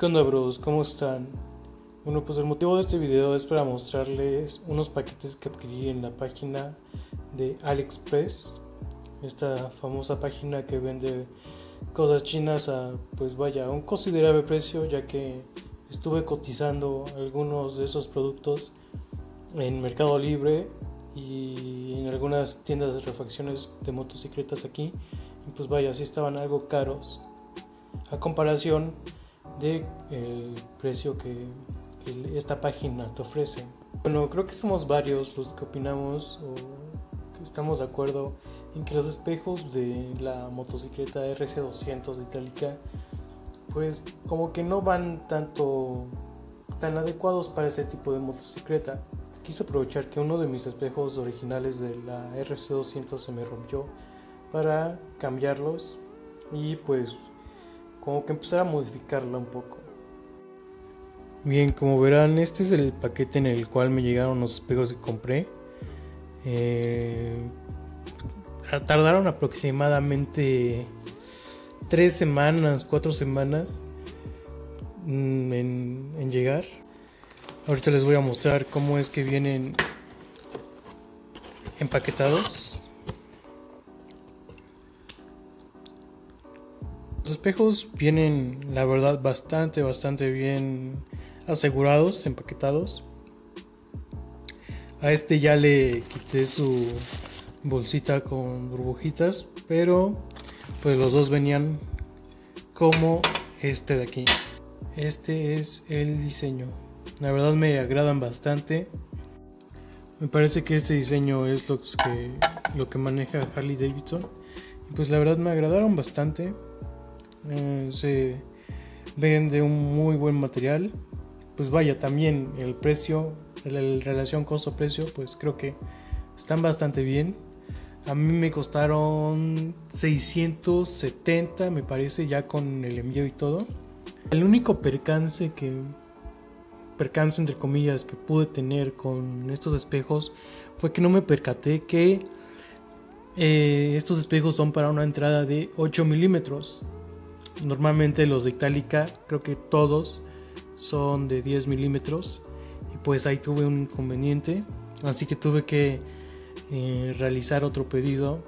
¿Qué onda bros? ¿Cómo están? Bueno, pues el motivo de este video es para mostrarles unos paquetes que adquirí en la página de AliExpress, esta famosa página que vende cosas chinas a, pues vaya, un considerable precio, ya que estuve cotizando algunos de esos productos en Mercado Libre y en algunas tiendas de refacciones de motocicletas aquí, y pues vaya, sí estaban algo caros a comparación de el precio que, esta página te ofrece. Bueno, creo que somos varios los que opinamos o que estamos de acuerdo en que los espejos de la motocicleta RC200 de Itálica pues como que no van tanto tan adecuados para ese tipo de motocicleta. Quise aprovechar que uno de mis espejos originales de la RC200 se me rompió para cambiarlos y pues como que empezar a modificarla un poco. Bien, como verán, este es el paquete en el cual me llegaron los espejos que compré. Eh, tardaron aproximadamente tres semanas, cuatro semanas mm, en, en llegar. Ahorita les voy a mostrar cómo es que vienen empaquetados. Espejos vienen, la verdad, bastante, bastante bien asegurados, empaquetados. A este ya le quité su bolsita con burbujitas, pero pues los dos venían como este de aquí. Este es el diseño. La verdad me agradan bastante. Me parece que este diseño es lo que, lo que maneja Harley Davidson. Y pues la verdad me agradaron bastante. Eh, se ven de un muy buen material. Pues vaya, también el precio, la relación costo-precio, pues creo que están bastante bien. A mí me costaron 670, me parece, ya con el envío y todo. El único percance que percance entre comillas que pude tener con estos espejos fue que no me percaté que eh, estos espejos son para una entrada de 8 milímetros Normalmente los de Itálica, creo que todos son de 10 milímetros. Y pues ahí tuve un inconveniente. Así que tuve que eh, realizar otro pedido.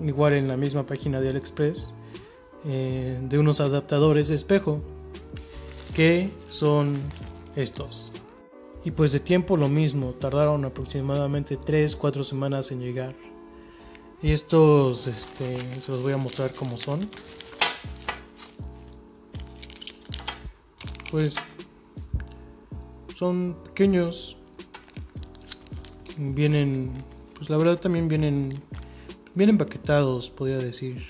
Igual en la misma página de AliExpress. Eh, de unos adaptadores de espejo. Que son estos. Y pues de tiempo lo mismo. Tardaron aproximadamente 3-4 semanas en llegar. Y estos este, se los voy a mostrar cómo son. Pues son pequeños. Vienen, pues la verdad también vienen bien empaquetados, podría decir.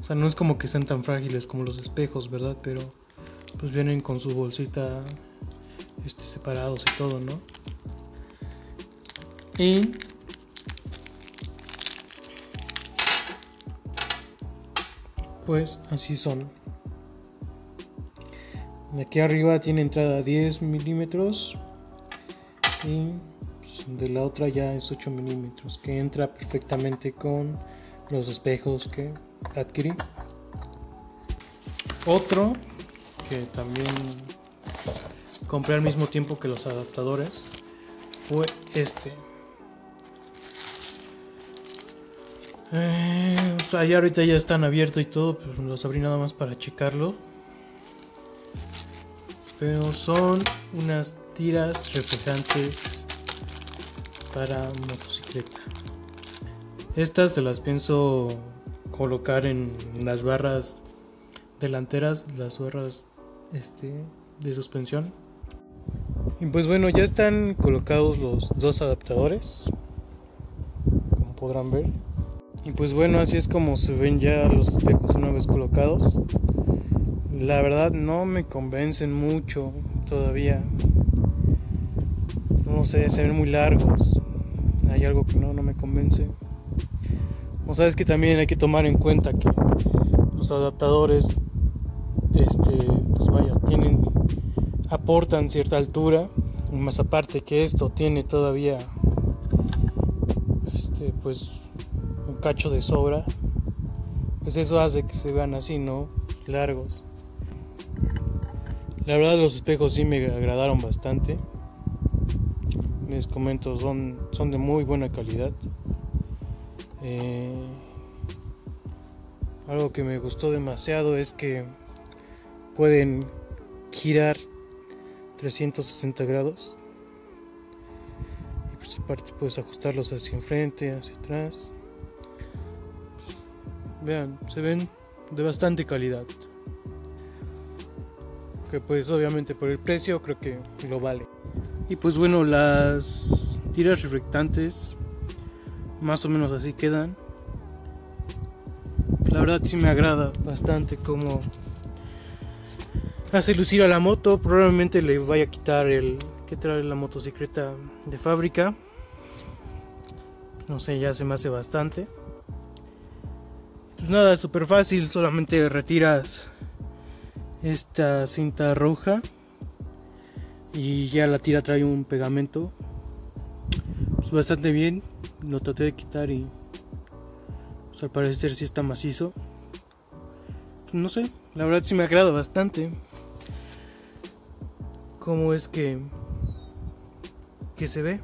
O sea, no es como que sean tan frágiles como los espejos, ¿verdad? Pero pues vienen con su bolsita este, separados y todo, ¿no? Y pues así son. Aquí arriba tiene entrada 10 milímetros y pues, de la otra ya es 8 milímetros que entra perfectamente con los espejos que adquirí. Otro que también compré al mismo tiempo que los adaptadores fue este. Eh, ahorita ya están abiertos y todo, pero los abrí nada más para checarlo pero son unas tiras reflejantes para motocicleta. Estas se las pienso colocar en las barras delanteras, las barras este, de suspensión. Y pues bueno, ya están colocados los dos adaptadores, como podrán ver. Y pues bueno, así es como se ven ya los espejos una vez colocados la verdad no me convencen mucho todavía. No sé, se ven muy largos. Hay algo que no, no me convence. O sabes que también hay que tomar en cuenta que los adaptadores, este, pues vaya, tienen, aportan cierta altura. Más aparte que esto tiene todavía, este, pues, un cacho de sobra. Pues eso hace que se vean así, ¿no? Largos. La verdad los espejos sí me agradaron bastante. Les comento, son, son de muy buena calidad. Eh, algo que me gustó demasiado es que pueden girar 360 grados. Y pues aparte puedes ajustarlos hacia enfrente, hacia atrás. Vean, se ven de bastante calidad. Que pues obviamente por el precio creo que lo vale. Y pues bueno, las tiras reflectantes más o menos así quedan. La verdad sí me agrada bastante como hace lucir a la moto. Probablemente le vaya a quitar el que trae la motocicleta de fábrica. No sé, ya se me hace bastante. Pues nada, es súper fácil, solamente retiras esta cinta roja y ya la tira trae un pegamento. Pues bastante bien lo traté de quitar y pues, al parecer si está macizo. Pues, no sé la verdad sí me agrada bastante. Cómo es que que se ve